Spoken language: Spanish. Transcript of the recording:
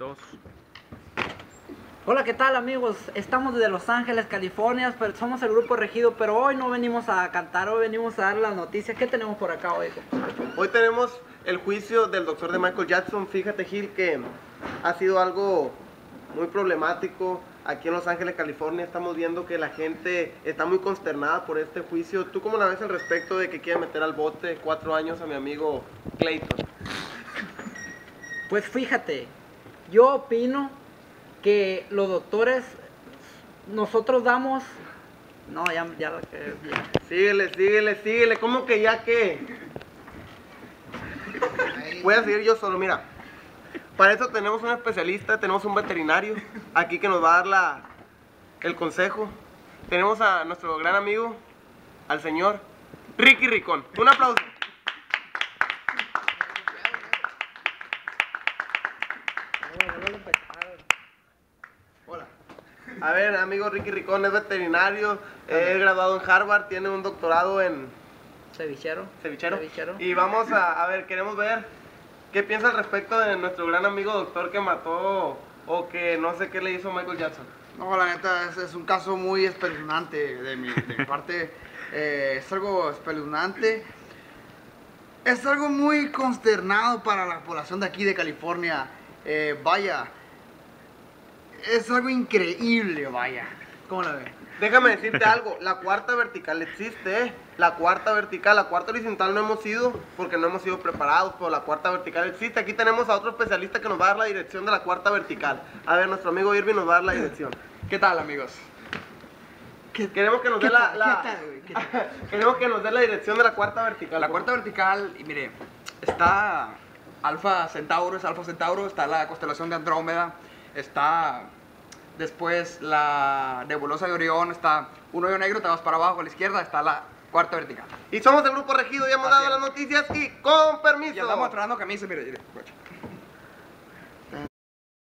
dos. Hola, ¿qué tal amigos? Estamos desde Los Ángeles, California, pero somos el grupo Regido, pero hoy no venimos a cantar, hoy venimos a dar las noticias. ¿Qué tenemos por acá hoy? Hoy tenemos el juicio del doctor de Michael Jackson. Fíjate, Gil, que ha sido algo muy problemático. Aquí en Los Ángeles, California, estamos viendo que la gente está muy consternada por este juicio. ¿Tú cómo la ves al respecto de que quieren meter al bote cuatro años a mi amigo Clayton? Pues fíjate, yo opino que los doctores, nosotros damos... No, ya, ya, ya. Síguele, síguele, síguele. ¿Cómo que ya qué? Voy a seguir yo solo, mira. Para eso tenemos un especialista, tenemos un veterinario aquí que nos va a dar la, el consejo. Tenemos a nuestro gran amigo, al señor Ricky Ricón. Un aplauso. Hola. A ver, amigo Ricky Ricón es veterinario, es graduado en Harvard, tiene un doctorado en Cevichero. cevichero. Cevichero. Y vamos a, a ver, queremos ver qué piensa al respecto de nuestro gran amigo doctor que mató o que no sé qué le hizo Michael Jackson. No, la neta, es, es un caso muy espeluznante de mi, de mi parte. Eh, es algo espeluznante. Es algo muy consternado para la población de aquí de California. Eh, vaya, es algo increíble, vaya. ¿Cómo la ve? Déjame decirte algo, la cuarta vertical existe, ¿eh? La cuarta vertical, la cuarta horizontal no hemos ido porque no hemos sido preparados, pero la cuarta vertical existe. Aquí tenemos a otro especialista que nos va a dar la dirección de la cuarta vertical. A ver, nuestro amigo Irving nos va a dar la dirección. ¿Qué tal, amigos? Queremos que nos ¿Qué dé la. Queremos que nos dé la dirección de la cuarta vertical. La cuarta vertical, y mire, está Alfa Centauro, es Alfa Centauro, está la constelación de Andrómeda, está después la nebulosa de Orión, está un hoyo negro, te vas para abajo a la izquierda, está la cuarta vertical. Y somos el grupo regido, ya hemos Así dado es. las noticias y con permiso. Y andamos atrás camisa, mire, mire.